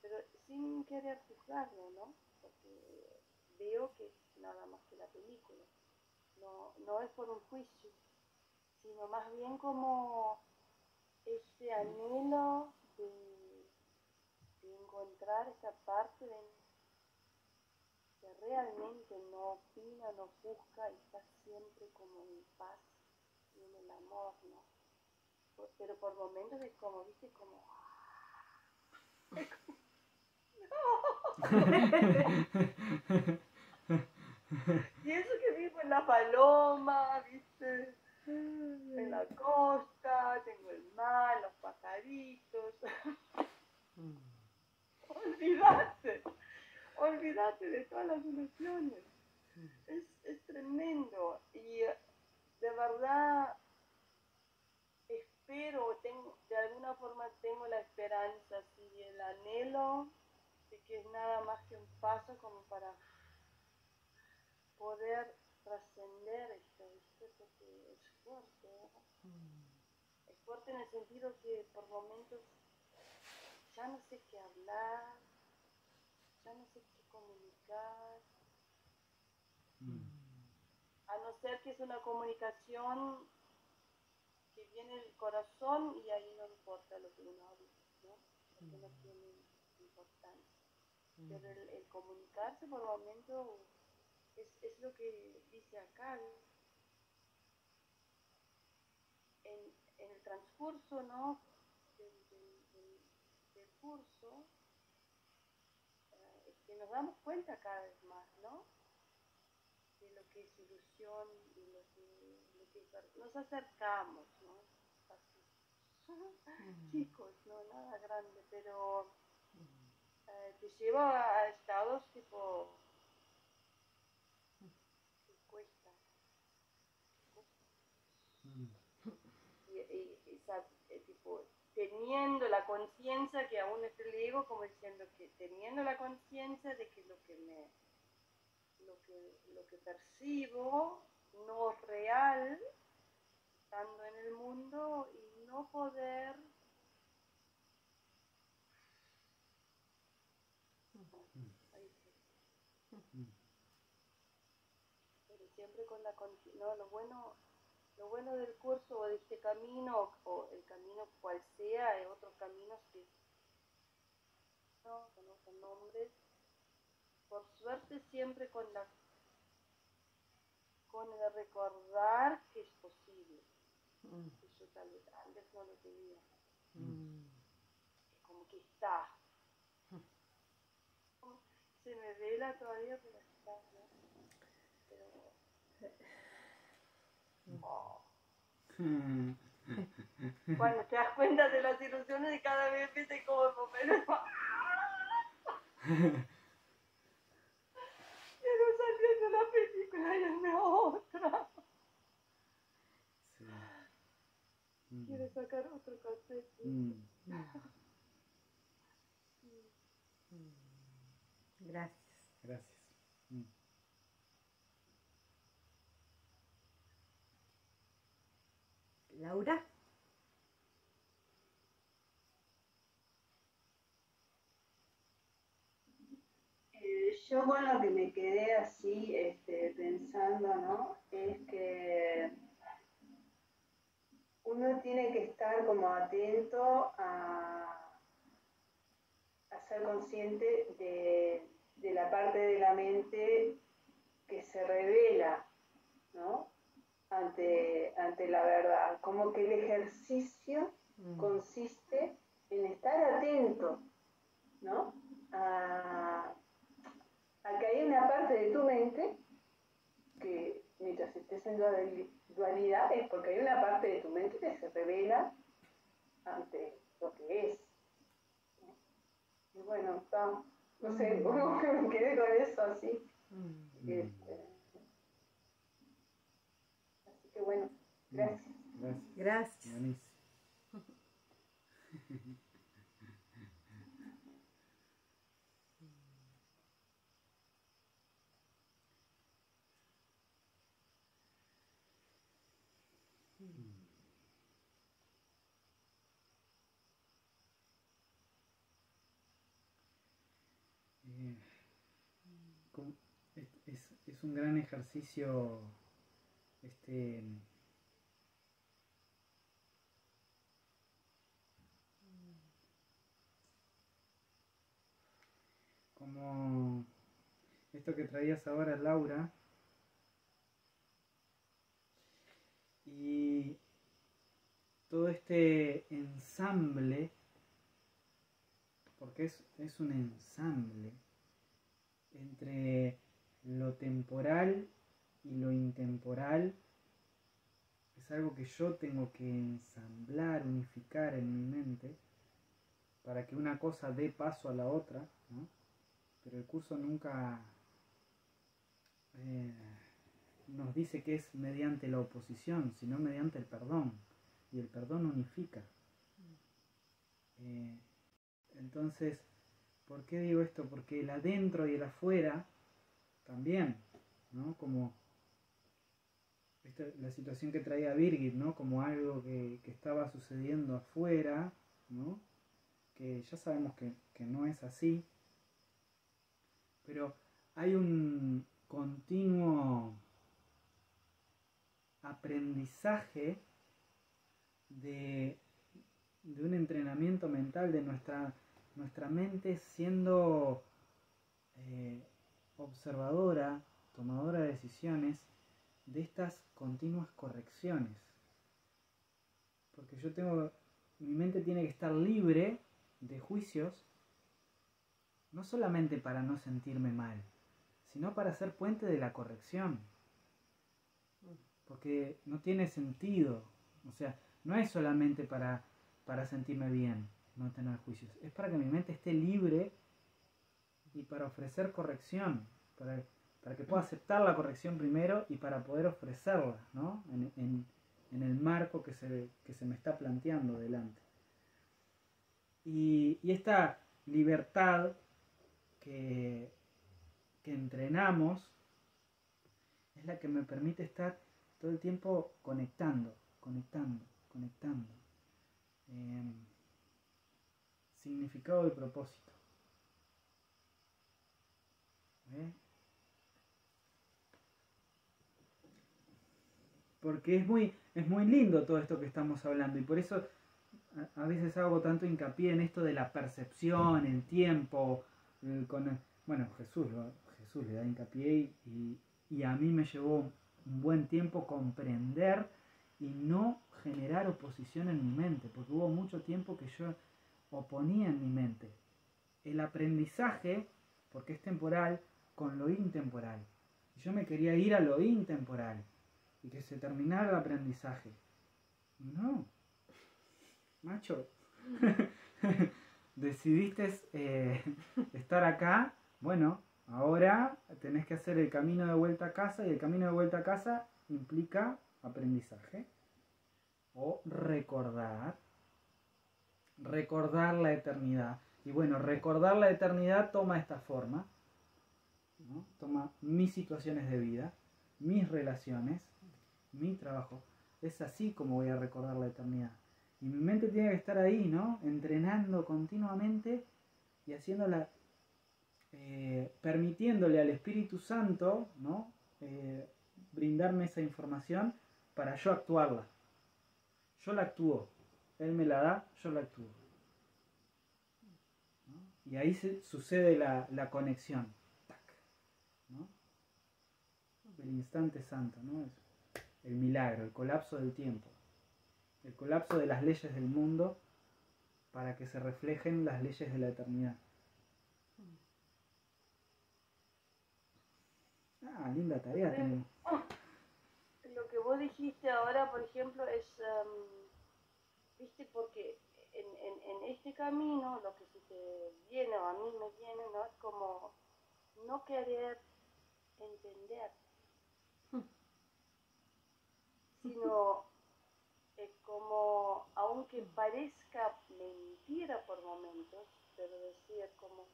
Speaker 3: pero sin querer juzgarlo, ¿no? Porque veo que es nada más que la película. No, no es por un juicio, sino más bien como ese anhelo de encontrar esa parte de que realmente no opina, no busca y está siempre como en paz y en el amor, ¿no? Pero por momentos es como, viste, como... *laughs* y eso que vivo en la paloma, viste, en la costa, tengo el mar, los pajaritos. *laughs* Olvídate olvídate de todas las ilusiones. Es, es tremendo y eh, de verdad espero, tengo, de alguna forma tengo la esperanza y el anhelo de que es nada más que un paso como para poder trascender esto, porque es fuerte. Es fuerte en el sentido que por momentos ya no sé qué hablar, ya no sé qué comunicar.
Speaker 1: Mm.
Speaker 3: A no ser que es una comunicación que viene del corazón y ahí no importa lo que uno habla, ¿no? Porque no tiene importancia. Pero el, el comunicarse por momento es, es lo que dice acá. En, en el transcurso, ¿no? Del, del, del, del curso, nos damos cuenta cada vez más, ¿no? De lo que es ilusión, de lo que, lo que es Nos acercamos, ¿no? Así. Chicos, no nada grande, pero eh, te lleva a estados tipo que cuesta. Y, y, y, y, tipo teniendo la conciencia que aún es el ego, como diciendo que teniendo la conciencia de que lo que me lo que, lo que percibo no es real, estando en el mundo y no poder pero siempre con la no lo bueno lo bueno del curso o de este camino, o el camino cual sea, hay otros caminos que no conocen nombres, por suerte siempre con la con el recordar que es posible. Mm. Eso tal vez antes no lo tenía. Mm. Como que está. *laughs* Se me vela todavía, pero está, ¿no? Pero cuando te das cuenta de las ilusiones y cada vez viste como pero Quiero salir de la película y hazme otra. Sí. Quiero sacar otro cassette. Mm.
Speaker 2: Gracias.
Speaker 1: Gracias.
Speaker 2: Laura.
Speaker 4: Eh, yo con lo que me quedé así este, pensando, ¿no? Es que uno tiene que estar como atento a, a ser consciente de, de la parte de la mente que se revela, ¿no? Ante, ante la verdad, como que el ejercicio mm. consiste en estar atento, ¿no? A, que hay una parte de tu mente que mientras estés en dualidad es porque hay una parte de tu mente que se revela ante lo que es. Y bueno, no sé, *laughs* cómo me quedé con eso así. Mm. Este, bueno, gracias.
Speaker 1: Gracias.
Speaker 2: Gracias.
Speaker 1: Eh, es, es- es un gran ejercicio este como esto que traías ahora Laura. Y todo este ensamble porque es, es un ensamble entre lo temporal y lo intemporal. Es algo que yo tengo que ensamblar, unificar en mi mente para que una cosa dé paso a la otra, ¿no? Pero el curso nunca eh, nos dice que es mediante la oposición, sino mediante el perdón. Y el perdón unifica. Eh, entonces, ¿por qué digo esto? Porque el adentro y el afuera también, ¿no? Como la situación que traía Birgit, ¿no? Como algo que, que estaba sucediendo afuera, ¿no? Que ya sabemos que, que no es así, pero hay un continuo aprendizaje de, de un entrenamiento mental de nuestra, nuestra mente siendo eh, observadora, tomadora de decisiones de estas continuas correcciones. Porque yo tengo, mi mente tiene que estar libre de juicios, no solamente para no sentirme mal, sino para ser puente de la corrección. Porque no tiene sentido, o sea, no es solamente para, para sentirme bien, no tener juicios, es para que mi mente esté libre y para ofrecer corrección, para, para que pueda aceptar la corrección primero y para poder ofrecerla, ¿no? En, el marco que se, me está planteando delante. Y, esta libertad que, entrenamos es la que me permite estar todo el tiempo conectando, conectando, conectando. Eh, significado y propósito. ¿Eh? Porque es muy, es muy lindo todo esto que estamos hablando y por eso a, veces hago tanto hincapié en esto de la percepción, el tiempo, con, bueno, Jesús, lo- Jesús le da hincapié y, y a mí me llevó un buen tiempo comprender y no generar oposición en mi mente, porque hubo mucho tiempo que yo oponía en mi mente. El aprendizaje, porque es temporal, con lo intemporal. Y yo me quería ir a lo intemporal y que se terminara el aprendizaje. No, macho, *laughs* decidiste eh, estar acá, bueno, ahora tenés que hacer el camino de vuelta a casa y el camino de vuelta a casa implica aprendizaje o recordar, recordar la eternidad. Y bueno, recordar la eternidad toma esta forma, toma mis situaciones de vida, mis relaciones, mi trabajo. Es así como voy a recordar la eternidad. Y mi mente tiene que estar ahí, ¿no? Entrenando continuamente y haciéndola, eh, permitiéndole al Espíritu Santo, ¿no? Eh, brindarme esa información para yo actuarla. Yo la actúo. Él me la da, yo la actúo. Y ahí se, sucede la, la conexión. El instante santo, ¿no? El milagro, el colapso del tiempo. El colapso de las leyes del mundo para que se reflejen las leyes de la eternidad. Ah, linda tarea tenemos.
Speaker 3: Lo que vos dijiste ahora, por ejemplo, es, em, viste, porque en, en, en este camino lo que se te viene o a mí me viene, ¿no? Es como no querer entender, sino es como aunque parezca mentira por momentos, pero decir como,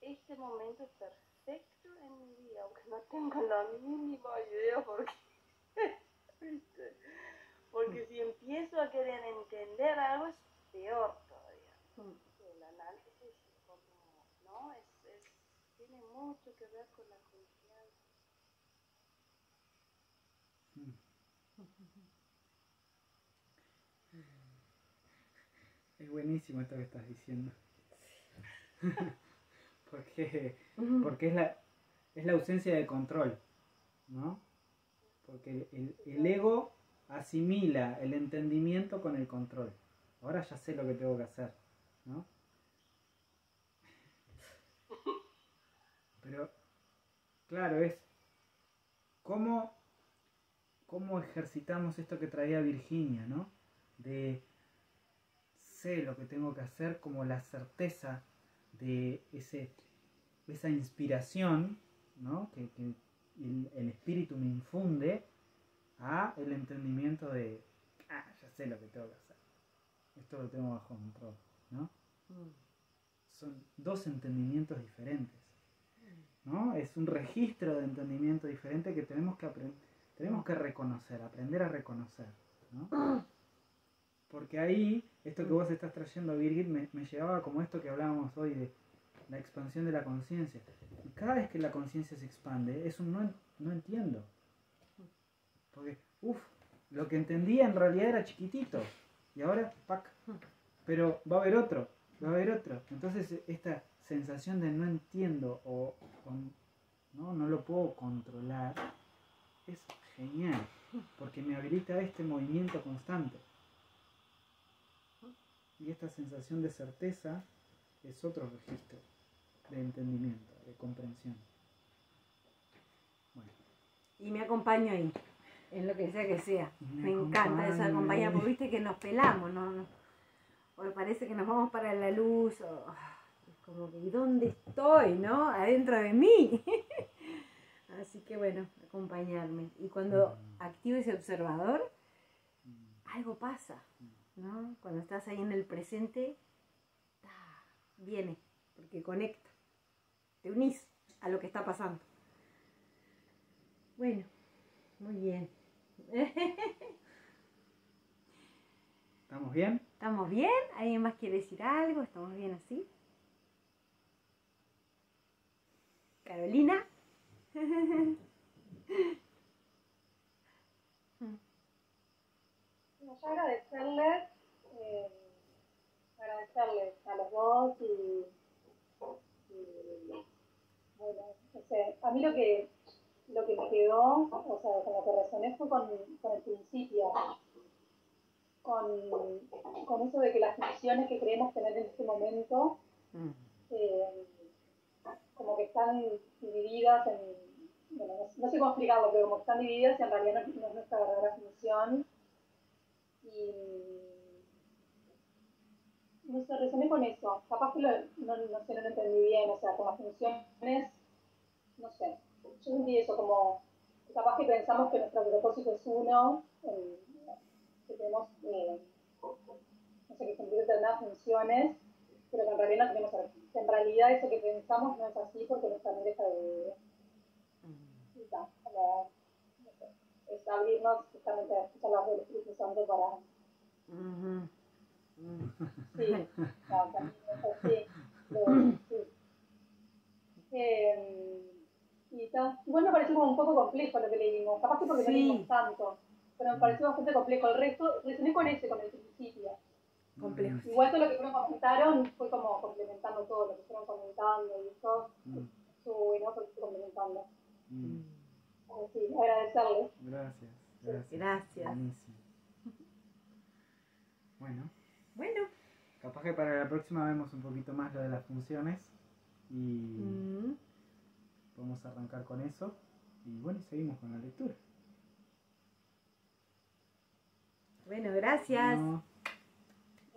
Speaker 3: este momento es perfecto en mi vida, aunque no tengo la mínima idea por qué. *laughs* Porque si empiezo a querer entender algo es peor todavía. El análisis es como, ¿no? Es, es, tiene mucho que ver con la
Speaker 1: Es buenísimo esto que estás diciendo. *laughs* porque porque es la, es la ausencia de control, ¿no? Porque el, el ego asimila el entendimiento con el control. Ahora ya sé lo que tengo que hacer, ¿no? *laughs* Pero, claro, es cómo, cómo ejercitamos esto que traía Virginia, ¿no? De sé lo que tengo que hacer como la certeza de ese, esa inspiración ¿no? que, que el, el, espíritu me infunde a el entendimiento de, ah, ya sé lo que tengo que hacer. Esto lo tengo bajo control. ¿no? Son dos entendimientos diferentes. ¿no? Es un registro de entendimiento diferente que tenemos que, tenemos que reconocer, aprender a reconocer. ¿no? *clears throat* Porque ahí, esto que vos estás trayendo, Virgil, me, me llevaba como esto que hablábamos hoy de la expansión de la conciencia. Cada vez que la conciencia se expande, es un no, no entiendo. Porque, uff, lo que entendía en realidad era chiquitito. Y ahora, pac. Pero va a haber otro, va a haber otro. Entonces, esta sensación de no entiendo o, o no, no lo puedo controlar, es genial. Porque me habilita este movimiento constante. Y esta sensación de certeza es otro registro de entendimiento, de comprensión.
Speaker 2: Bueno. Y me acompaño ahí, en lo que sea que sea. Me, me encanta eso, acompañar, porque viste que nos pelamos, ¿no? O parece que nos vamos para la luz, o como que, ¿y dónde estoy, no? Adentro de mí. *laughs* Así que bueno, acompañarme. Y cuando mm. activo ese observador, mm. algo pasa. ¿No? Cuando estás ahí en el presente, viene, porque conecta, te unís a lo que está pasando. Bueno, muy bien. *laughs*
Speaker 1: ¿Estamos bien?
Speaker 2: ¿Estamos bien? ¿Alguien más quiere decir algo? ¿Estamos bien así? Carolina. *laughs*
Speaker 5: yo agradecerles, eh, agradecerles a los dos y, y, bueno, no sé, a mí lo que, lo que me quedó, o sea, con lo que resoné fue con, con el principio, con, con, eso de que las funciones que creemos tener en este momento, mm. eh, como que están divididas en, bueno, no, no, sé cómo explicarlo, pero como están divididas y en realidad no, no es nuestra verdadera función y no sé, resoné con eso. Capaz que lo, no, no sé, no lo entendí bien, o sea, con las funciones, no sé. Yo sentí eso como, capaz que pensamos que nuestro propósito es uno, que tenemos, eh, no sé, que cumplir determinadas funciones, pero que en realidad no tenemos, en realidad eso que pensamos no es así porque nuestra mente está de... Y está, como es abrirnos justamente a escuchar la voz del Espíritu Santo para... Uh -huh. Sí, no, también es así. sí. Eh, y tal. Igual me pareció como un poco complejo lo que leímos, capaz que porque sí. no leímos tanto, pero me pareció bastante complejo. El resto, resoné con ese, con el principio.
Speaker 2: Complejo.
Speaker 5: Igual todo lo que fueron comentaron fue como complementando todo lo que fueron comentando y eso mm. estuvo bueno porque complementando. Mm. Sí, agradecerles.
Speaker 1: Gracias. Gracias.
Speaker 2: Gracias.
Speaker 1: Buenísimo. Bueno.
Speaker 2: Bueno.
Speaker 1: Capaz que para la próxima vemos un poquito más lo de las funciones y mm. podemos arrancar con eso. Y bueno, seguimos con la lectura.
Speaker 2: Bueno, gracias.
Speaker 5: Bueno.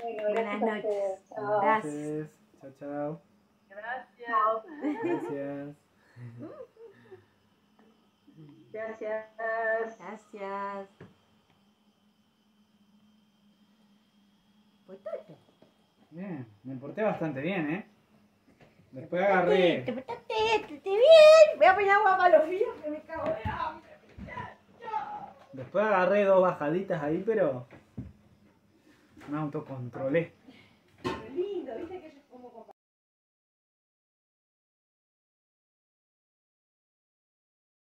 Speaker 5: Bueno,
Speaker 2: Buenas noches.
Speaker 5: Chao.
Speaker 2: Gracias.
Speaker 1: Chao, chao.
Speaker 3: Gracias.
Speaker 5: Chao. *laughs*
Speaker 1: Gracias.
Speaker 4: Gracias.
Speaker 2: Pues, ¿Portaste?
Speaker 1: Bien, me porté bastante bien, ¿eh? Después agarré.
Speaker 2: Te portaste, te, te bien. Voy a poner agua para los fríos que me cago de hambre.
Speaker 1: Después agarré dos bajaditas ahí, pero me autocontrolé. Qué lindo, viste que